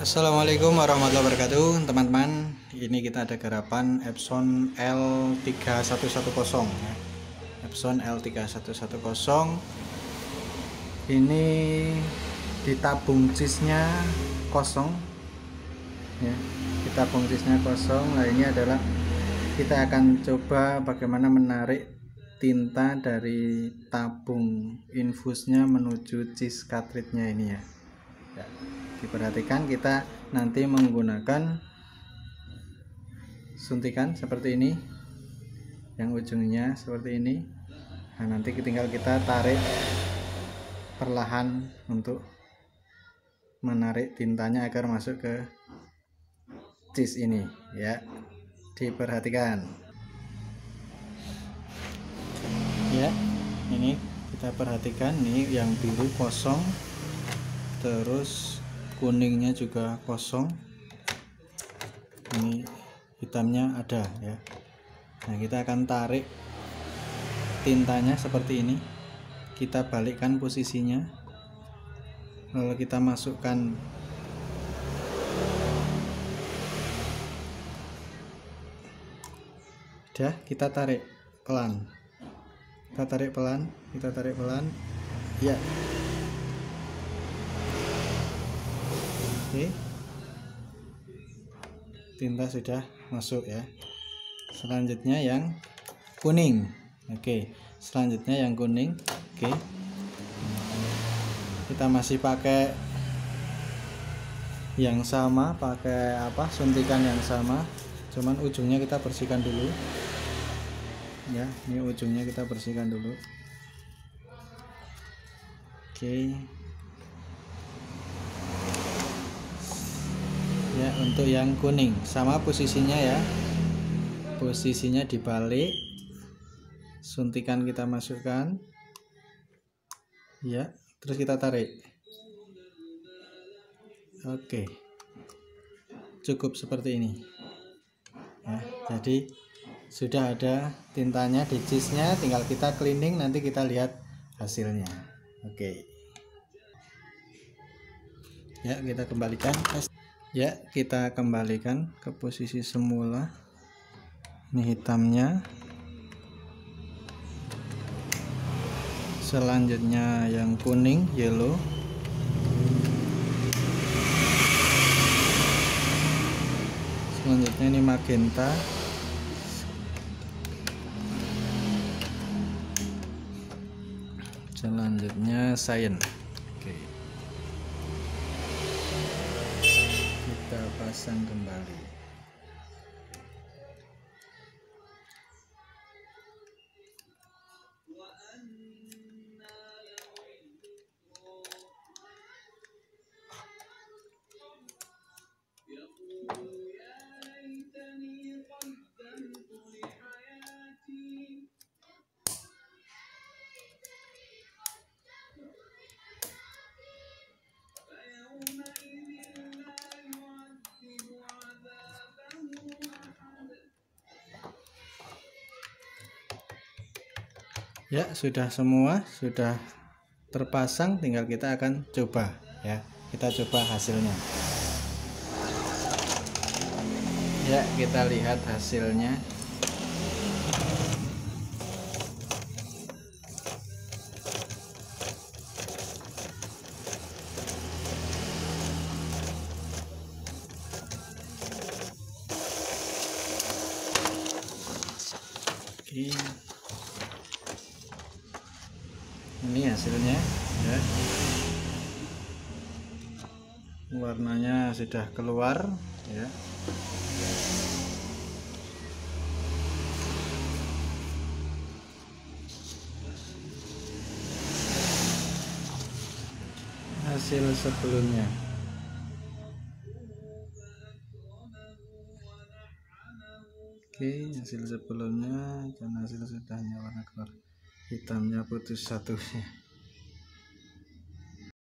Assalamualaikum warahmatullahi wabarakatuh teman-teman. Ini kita ada garapan Epson L3110 ya. Epson L3110 ini ditabung cisnya kosong ya. Tabung cisnya kosong. Nah ini adalah kita akan coba bagaimana menarik tinta dari tabung infusnya menuju cis cartridge-nya ini ya. ya diperhatikan kita nanti menggunakan suntikan seperti ini. Yang ujungnya seperti ini. Nah nanti tinggal kita tarik perlahan untuk menarik tintanya agar masuk ke cis ini ya. Diperhatikan. Ya ini kita perhatikan nih yang biru kosong. Terus kuningnya juga kosong. Ini hitamnya ada ya. Nah kita akan tarik tintanya seperti ini. Kita balikkan posisinya. Lalu kita masukkan udah kita tarik pelan. Kita tarik pelan kita tarik pelan. Ya oke tinta sudah masuk ya. Selanjutnya yang kuning. Oke selanjutnya yang kuning. Oke. Kita masih pakai yang sama pakai apa suntikan yang sama. Cuman ujungnya kita bersihkan dulu. Ya ini ujungnya kita bersihkan dulu. Oke untuk yang kuning. Sama posisinya ya. Posisinya dibalik. Suntikan kita masukkan. Ya terus kita tarik. Oke. Cukup seperti ini. Ya jadi sudah ada tintanya di cheese-nya tinggal kita cleaning nanti kita lihat hasilnya. Oke. Ya kita kembalikan ya kita kembalikan ke posisi semula. Ini hitamnya. Selanjutnya yang kuning yellow. Selanjutnya ini magenta. Selanjutnya cyan. Kita pasang kembali ya sudah semua sudah terpasang tinggal kita akan coba ya. Kita coba hasilnya. Ya kita lihat hasilnya. Oke ini hasilnya ya. Warnanya sudah keluar ya. Hasil sebelumnya. Oke hasil sebelumnya dan hasil sudahnya warna keluar hitamnya putus satunya